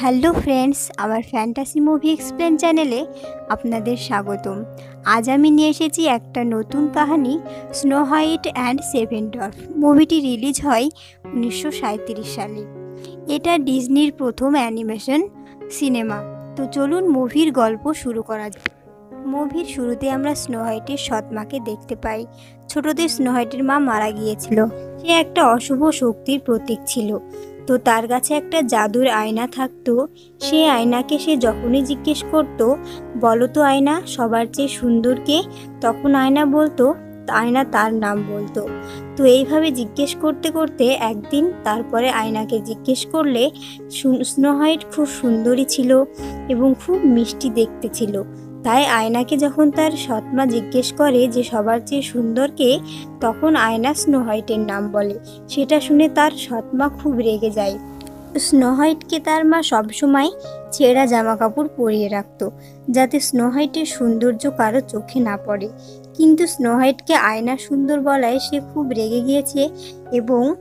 Hello friends, আমার fantasy movie explain চ্যানেলে আপনাদের স্বাগতম। আজ আমি নিয়ে এসেছি একটা নতুন কাহিনী snow white and seven dwarf মুভিটি রিলিজ হয় উনিশশো সালে। এটা ডিজনির প্রথম অ্যানিমেশন সিনেমা। তো চলুন মুভির গল্প শুরু করা যাক। মুভির শুরুতে আমরা স্নো হোয়াইটের সৎমাকে দেখতে পাই। ছোটদের স্নো হোয়াইটের মা মারা গিয়েছিল। সে একটা অশুভ শক্তির প্রতীক ছিল। তো তার কাছে একটা জাদুর আয়না থাকতো। সে আয়নাকে সে যখনই জিজ্ঞেস করতো, বলো তো আয়না, সবার চেয়ে সুন্দরকে তখন আয়না বলতো, আয়না তার নাম বলতো। তো এইভাবে জিজ্ঞেস করতে করতে একদিন তারপরে আয়নাকে জিজ্ঞেস করলে স্নো হোয়াইট খুব সুন্দরী ছিল এবং খুব মিষ্টি দেখতে ছিল। তাই আয়নাকে যখন তার সৎমা জিজ্ঞেস করে যে সবার চেয়ে সুন্দরকে তখন আয়না স্নো হোয়াইটের নাম বলে। সেটা শুনে তার সৎমা খুব রেগে যায়। স্নো হোয়াইটকে তার মা সবসময় ছেঁড়া জামা কাপড় পরিয়ে রাখত, যাতে স্নো হোয়াইটের সৌন্দর্য কারও চোখে না পড়ে। কিন্তু স্নো হোয়াইটকে আয়না সুন্দর বলায় সে খুব রেগে গিয়েছে এবং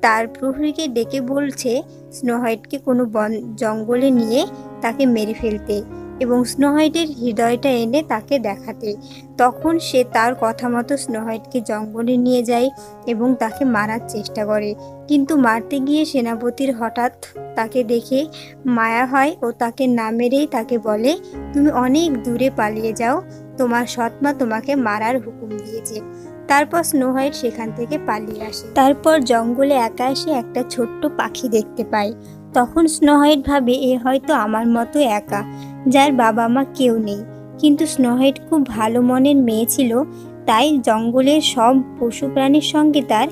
তার প্রহরীকে ডেকে বলছে স্নো হোয়াইটকে কোনো বন, জঙ্গলে নিয়ে তাকে মেরে ফেলতে। এবং স্নোহাইটের হৃদয়টা এনে তাকে দেখাতে। তখন সে তার কথা মতো স্নোহাইটকে জঙ্গলে নিয়ে যায় এবং তাকে মারার চেষ্টা করে। কিন্তু মারতে গিয়ে সেনাপতির হঠাৎ তাকে দেখে মায়া হয় ও তাকে না মেরেই তাকে বলে, তুমি অনেক দূরে পালিয়ে যাও। তোমার সৎমা তোমাকে মারার হুকুম দিয়েছে। তারপর স্নো সেখান থেকে পালিয়ে আসে। তারপর জঙ্গলে একা এসে একটা ছোট্ট পাখি দেখতে পায়। তখন স্নো হোয়াইট ভাবে, এ হয়তো আমার মতো একা, যার বাবা মা কেউ নেই। কিন্তু স্নোহাইট খুব ভালো মনের মেয়ে ছিল, তাই জঙ্গলের সব পশু প্রাণীর সঙ্গে তার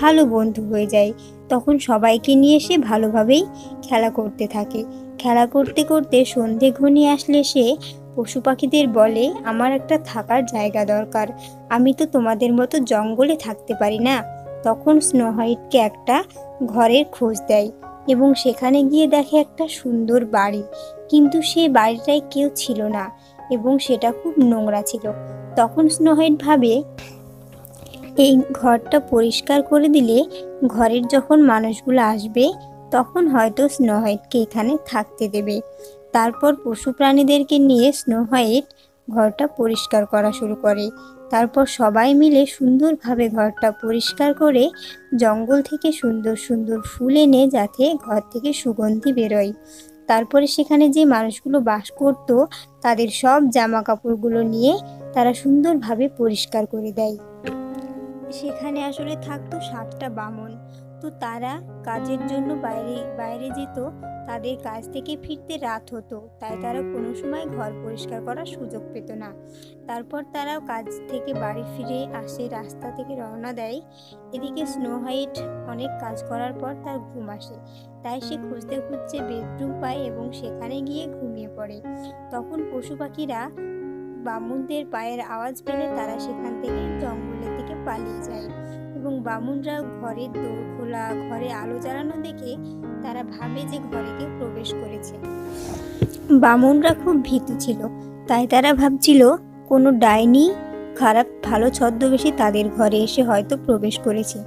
ভালো বন্ধু হয়ে যায়। তখন সবাইকে নিয়ে সে ভালোভাবেই খেলা করতে থাকে। খেলা করতে করতে সন্ধে ঘনিয়ে আসলে সে পশু পাখিদের বলে, আমার একটা থাকার জায়গা দরকার, আমি তো তোমাদের মতো জঙ্গলে থাকতে পারি না। তখন স্নো হোয়াইটকে একটা ঘরের খোঁজ দেয়। এবং সেখানে গিয়ে দেখে একটা সুন্দর বাড়ি। কিন্তু সেই বাড়িটায় কেউ ছিল না এবং সেটা খুব নোংরা ছিল। তখন স্নো হোয়াইট ভাবে, এই ঘরটা পরিষ্কার করে দিলে ঘরের যখন মানুষগুলো আসবে, তখন হয়তো স্নোহাইটকে এখানে থাকতে দেবে। তারপর পশু প্রাণীদেরকে নিয়ে স্নো হোয়াইট ঘরটা পরিষ্কার করা শুরু করে। তারপর সবাই মিলে সুন্দরভাবে ঘরটা পরিষ্কার করে জঙ্গল থেকে সুন্দর সুন্দর ফুল এনে যাতে ঘর থেকে সুগন্ধি বেরোয়। তারপরে সেখানে যে মানুষগুলো বাস করত, তাদের সব জামা কাপড়গুলো নিয়ে তারা সুন্দরভাবে পরিষ্কার করে দেয়। সেখানে আসলে থাকতো সাতটা বামন। তো তারা কাজের জন্য বাইরে বাইরে যেত তাদের কাজ থেকে ফিরতে রাত হতো, তাই তারা কোনো সময় ঘর পরিষ্কার করার সুযোগ পেত না। তারপর তারা কাজ থেকে বাড়ি ফিরে আসে, রাস্তা থেকে রওনা দেয়। এদিকে স্নো হোয়াইট অনেক কাজ করার পর তার ঘুম আসে, তাই সে খুঁজতে খুঁজতে বেডরুম পায় এবং সেখানে গিয়ে ঘুমিয়ে পড়ে। তখন পশু পাখিরা বামুনদের পায়ের আওয়াজ পেলে তারা সেখান থেকে জঙ্গলের দিকে পালিয়ে যায় এবং বামুনরা ঘরের দৌড় খোলা ঘরে আলো জ্বালানো দেখে তারা ভাবে যে ঘরে কেউ প্রবেশ করেছে। বামুনরা খুব ভীতু ছিল, তাই তারা ভাবছিল, কোনো ডাইনি খারাপ ভালো ছদ্মবেশী তাদের ঘরে এসে হয়তো প্রবেশ করেছে।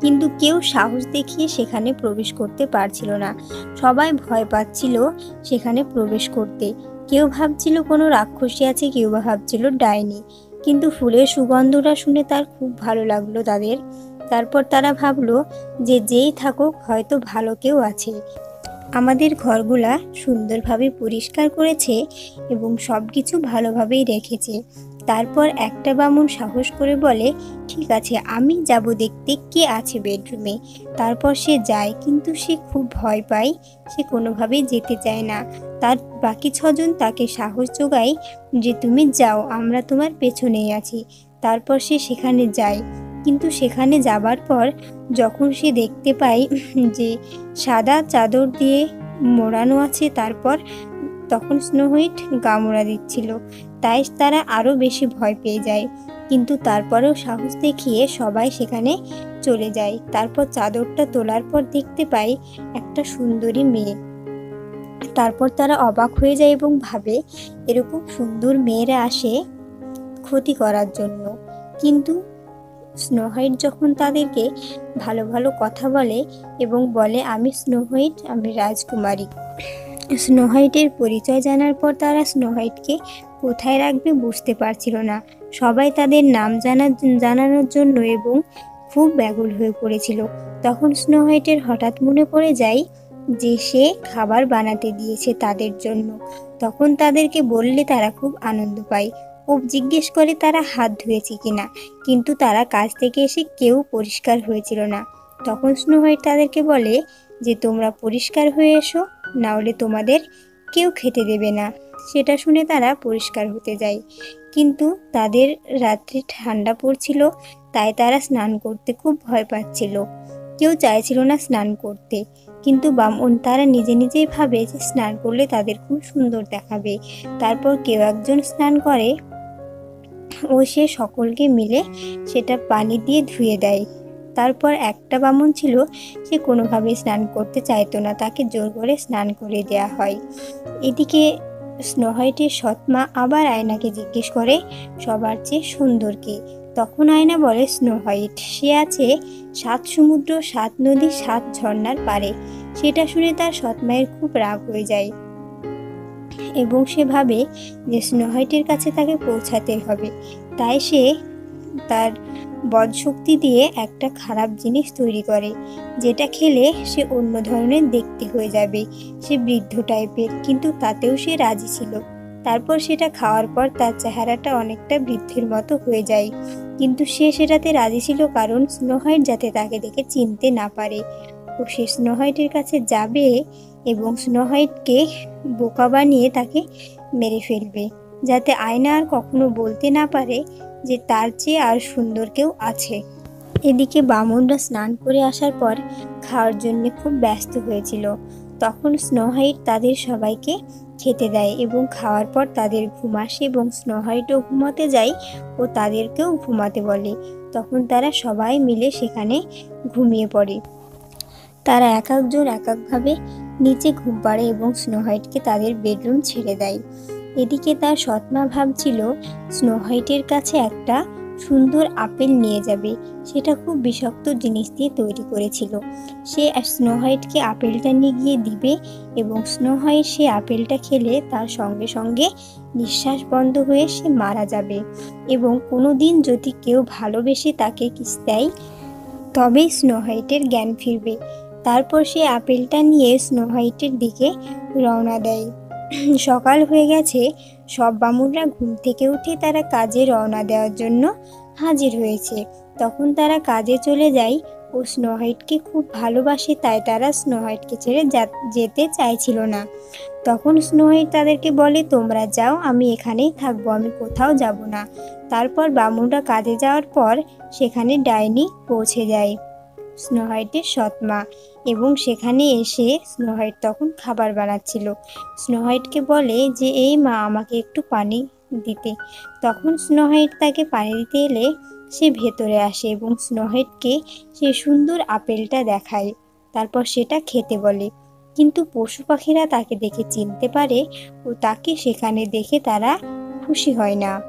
কিন্তু কেউ সাহস দেখিয়ে সেখানে প্রবেশ করতে পারছিল না। সবাই ভয় পাচ্ছিল সেখানে প্রবেশ করতে। কেউ ভাবছিল, কোনো রাক্ষসী আছে, কেউ বা ভাবছিল ডাইনি। কিন্তু ফুলের সুগন্ধটা শুনে তার খুব ভালো লাগল তাদের। তারপর তারা ভাবলো যে যেই থাকুক হয়তো ভালো কেউ আছে আমাদের ঘরগুলা সুন্দরভাবে পরিষ্কার করেছে এবং সব কিছু ভালোভাবেই রেখেছে। তারপর একটা বামুন সাহস করে বলে, ঠিক আছে, আমি যাব দেখতে কে আছে বেডরুমে। তারপর সে যায়, কিন্তু সে খুব ভয় পায়, সে কোনোভাবেই যেতে চায় না। তার বাকি ছজন তাকে সাহস যোগায় যে, তুমি যাও, আমরা তোমার পেছনেই আছি। তারপর সে সেখানে যায়। কিন্তু সেখানে যাবার পর যখন সে দেখতে পায় যে সাদা চাদর দিয়ে মোড়ানো আছে, তারপর তখন স্নো হোয়াইট গামোড়া দিচ্ছিল। তাই তারা আরও বেশি ভয় পেয়ে যায়। কিন্তু তারপরেও সাহস দেখিয়ে সবাই সেখানে চলে যায়। তারপর চাদরটা তোলার পর দেখতে পাই একটা সুন্দরী মেয়ে। তারপর তারা অবাক হয়ে যায় এবং ভাবে, এরকম সুন্দর মেয়েরা আসে ক্ষতি করার জন্য। কিন্তু স্নো হোয়াইট যখন তাদেরকে ভালো ভালো কথা বলে এবং বলে, আমি স্নো হোয়াইট আমি রাজকুমারী। স্নো হোয়াইটের পরিচয় জানার পর তারা স্নো হোয়াইটকে কোথায় রাখবে বুঝতে পারছিল না। সবাই তাদের নাম জানা, জানানোর জন্য এবং খুব ব্যাকুল হয়ে পড়েছিল। তখন স্নো হোয়াইটের হঠাৎ মনে পড়ে যায় যে সে খাবার বানাতে দিয়েছে তাদের জন্য। তখন তাদেরকে বললে তারা খুব আনন্দ পায়। ও জিজ্ঞেস করে তারা হাত ধুয়েছে কিনা কিন্তু তারা কাজ থেকে এসে কেউ পরিষ্কার হয়েছিল না। তখন স্নো হোয়াইট তাদেরকে বলে যে, তোমরা পরিষ্কার হয়ে এসো, না হলে তোমাদের কেউ খেতে দেবে না। সেটা শুনে তারা পরিষ্কার হতে যায়। কিন্তু তাদের রাত্রে ঠান্ডা পড়ছিল, তাই তারা স্নান করতে খুব ভয় পাচ্ছিল। কেউ চাইছিল না স্নান করতে, কিন্তু বামন তারা নিজে নিজেই ভাবে যে, স্নান করলে তাদের খুব সুন্দর দেখাবে। তারপর কেউ একজন স্নান করে ও সে সকলকে মিলে সেটা পানি দিয়ে ধুয়ে দেয়। তারপর একটা বামন ছিল, সে কোনোভাবে স্নান করতে চাইতো না, তাকে জোর করে স্নান করে দেয়া হয়। এদিকে স্নো সৎমা আবার আয়নাকে জিজ্ঞেস করে, সবার চেয়ে সুন্দর কে? তখন আয়না বলে স্নো হোয়াইট সে আছে সাত সমুদ্র, সাত নদী, সাত ঝর্ণার পারে সেটা শুনে তার সৎমায়ের খুব রাগ হয়ে যায়। এবং সে ভাবে যে স্নো হোয়াইটের কাছে তাকে পৌঁছাতে হবে। তাই সে তার বদশক্তি দিয়ে একটা খারাপ জিনিস তৈরি করে, যেটা খেলে সে অন্য ধরনের দেখতে হয়ে যাবে। সে বৃদ্ধ টাইপের, কিন্তু তাতেও সে রাজি ছিল। তারপর সেটা খাওয়ার পর তার চেহারাটা অনেকটা বৃদ্ধের মতো হয়ে যায়। কিন্তু সে সেটাতে রাজি ছিল কারণ স্নোহাইট যাতে তাকে দেখে চিনতে না পারে। ও সে স্নোহাইটের কাছে যাবে এবং স্নোহাইটকে বোকা বানিয়ে তাকে মেরে ফেলবে, যাতে আয়না আর কখনো বলতে না পারে যে তার চেয়ে আর সুন্দর কেউ আছে। এদিকে বামনরা স্নান করে আসার পর খাওয়ার জন্য খুব ব্যস্ত হয়েছিল। তখন স্নোহাইট তাদের সবাইকে খেতে দেয় এবং খাওয়ার পর তাদের ঘুম আসে এবং স্নোহাইটও ঘুমাতে যায় ও তাদেরকেও ঘুমাতে বলে। তখন তারা সবাই মিলে সেখানে ঘুমিয়ে পড়ে। তারা এক একজন এক একভাবে নিচে ঘুম পাড়ে এবং স্নোহাইটকে তাদের বেডরুম ছেড়ে দেয়। এদিকে তার সৎমা ভাবছিল স্নোহাইটের কাছে একটা সুন্দর আপেল নিয়ে যাবে। সেটা খুব বিষাক্ত জিনিস দিয়ে তৈরি করেছিল। সে স্নোহাইটকে আপেলটা নিয়ে গিয়ে দিবে এবং স্নোহাইট সে আপেলটা খেলে তার সঙ্গে সঙ্গে নিঃশ্বাস বন্ধ হয়ে সে মারা যাবে এবং কোনো দিন যদি কেউ ভালোবেসে তাকে কিস দেয়, তবেই স্নোহাইটের জ্ঞান ফিরবে। তারপর সে আপেলটা নিয়ে স্নোহাইটের দিকে রওনা দেয়। সকাল হয়ে গেছে। সব বামুনরা ঘুম থেকে উঠে তারা কাজে রওনা দেওয়ার জন্য হাজির হয়েছে। তখন তারা কাজে চলে যায় ও স্নোহাইটকে খুব ভালোবাসে, তাই তারা স্নোহাইটকে ছেড়ে যেতে চাইছিল না। তখন স্নোহাইট তাদেরকে বলে, তোমরা যাও, আমি এখানেই থাকব, আমি কোথাও যাব না। তারপর বামুনরা কাজে যাওয়ার পর সেখানে ডাইনি পৌঁছে যায়। স্নোহাইটের সৎমা এবং সেখানে এসে স্নোহাইট তখন খাবার বানাচ্ছিল। স্নোহাইটকে বলে যে, এই মা, আমাকে একটু পানি দিতে। তখন স্নোহাইট তাকে পানি দিতে এলে সে ভেতরে আসে এবং স্নোহাইটকে সে সুন্দর আপেলটা দেখায়। তারপর সেটা খেতে বলে। কিন্তু পশু পাখিরা তাকে দেখে চিনতে পারে ও তাকে সেখানে দেখে তারা খুশি হয় না।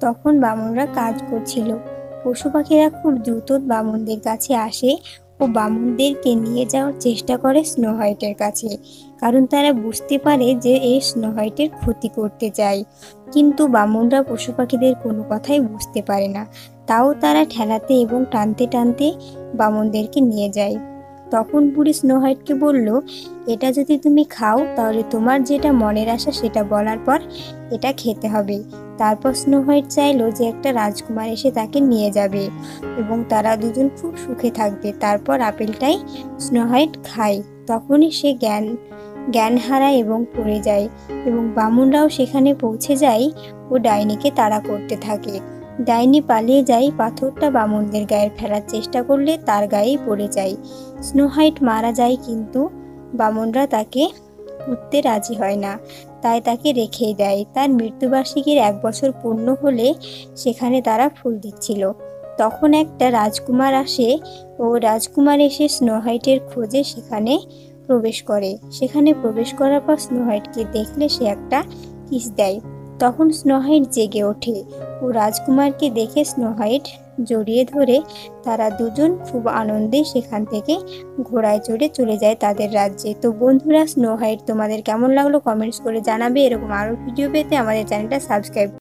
তখন বামনরা কাজ করছিল। পশু পাখিরা খুব দ্রুত বামনদের কাছে আসে ও বামনদেরকে নিয়ে যাওয়ার চেষ্টা করে স্নো হোয়াইটের কাছে। কারণ তারা বুঝতে পারে যে এই স্নো হোয়াইটের ক্ষতি করতে চায়। কিন্তু বামনরা পশু পাখিদের কোনো কথাই বুঝতে পারে না। তাও তারা ঠেলাতে এবং টানতে টানতে বামনদেরকে নিয়ে যায়। তখন বুড়ি স্নো হোয়াইটকে বলল, এটা যদি তুমি খাও, তাহলে তোমার যেটা মনের আশা সেটা বলার পর এটা খেতে হবে। তারপর স্নো হোয়াইট চাইলো যে একটা রাজকুমার এসে তাকে নিয়ে যাবে এবং তারা দুজন খুব সুখে থাকবে। তারপর আপেলটাই স্নো হোয়াইট খায়। তখনই সে জ্ঞান জ্ঞান হারায় এবং পড়ে যায় এবং বামুনরাও সেখানে পৌঁছে যায় ও ডাইনিকে তাড়া করতে থাকে। ডাইনি পালিয়ে যায় পাথরটা বামুনদের গায়ে ফেলার চেষ্টা করলে তার গায়েই পড়ে যায়। স্নোহাইট মারা যায় কিন্তু বামুনরা তাকে উঠতে রাজি হয় না। তাই তাকে রেখেই দেয়। তার মৃত্যুবার্ষিকীর এক বছর পূর্ণ হলে সেখানে তারা ফুল দিচ্ছিল। তখন একটা রাজকুমার আসে ও রাজকুমার এসে স্নোহাইটের খোঁজে সেখানে প্রবেশ করে। সেখানে প্রবেশ করার পর স্নোহাইটকে দেখলে সে একটা কিস দেয়। তখন স্নোহাইট জেগে ওঠে। ও রাজকুমারকে দেখে স্নোহাইট জড়িয়ে ধরে তারা দুজন খুব আনন্দে সেখান থেকে ঘোড়ায় চড়ে চলে যায় তাদের রাজ্যে। তো বন্ধুরা, স্নোহাইট তোমাদের কেমন লাগল কমেন্টস করে জানাবে। এরকম আরও ভিডিও পেতে আমাদের চ্যানেলটা সাবস্ক্রাইব